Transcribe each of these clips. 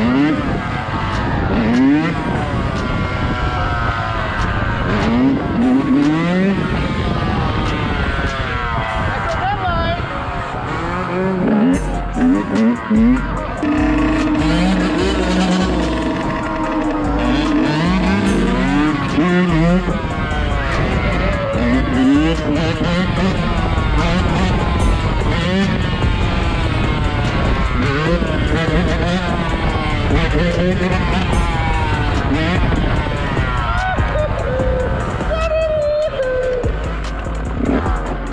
Mm-hmm.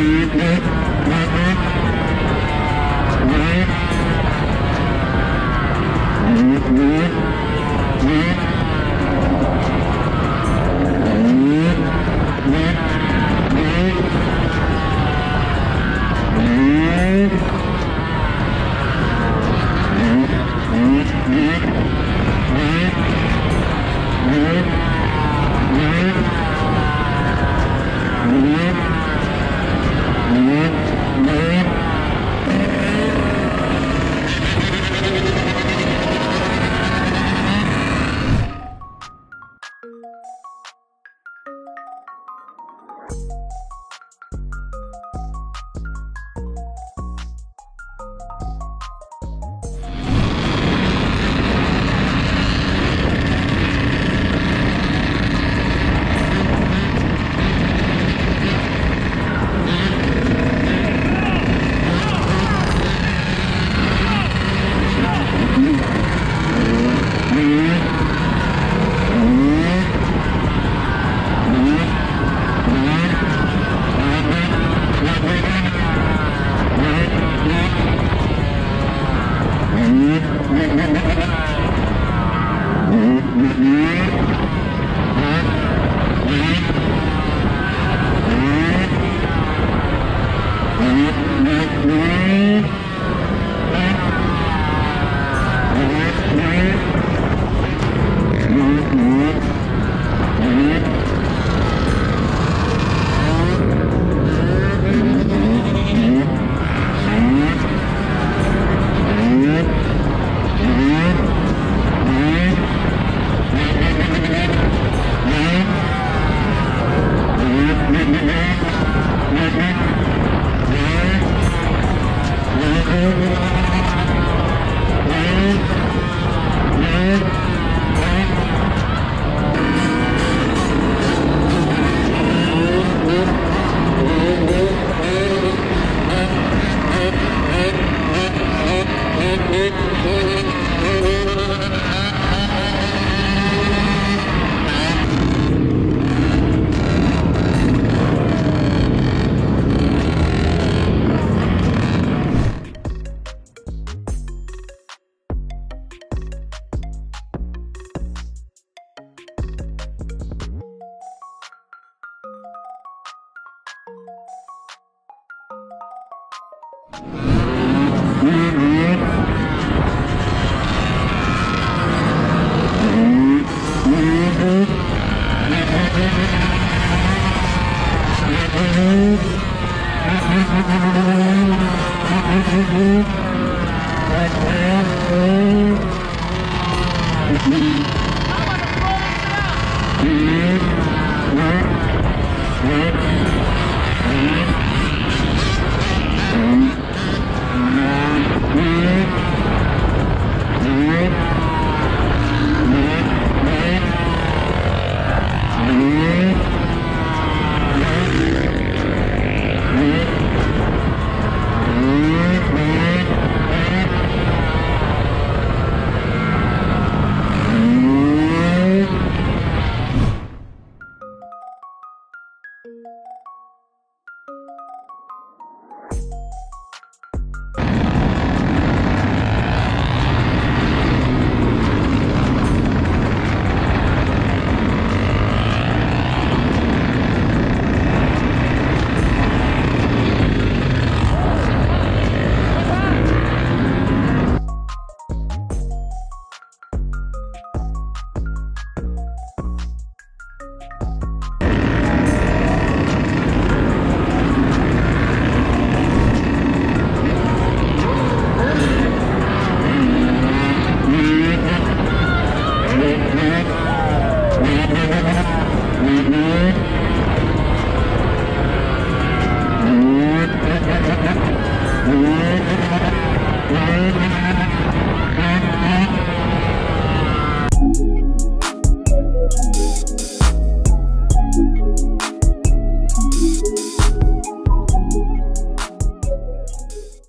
Mm-hmm.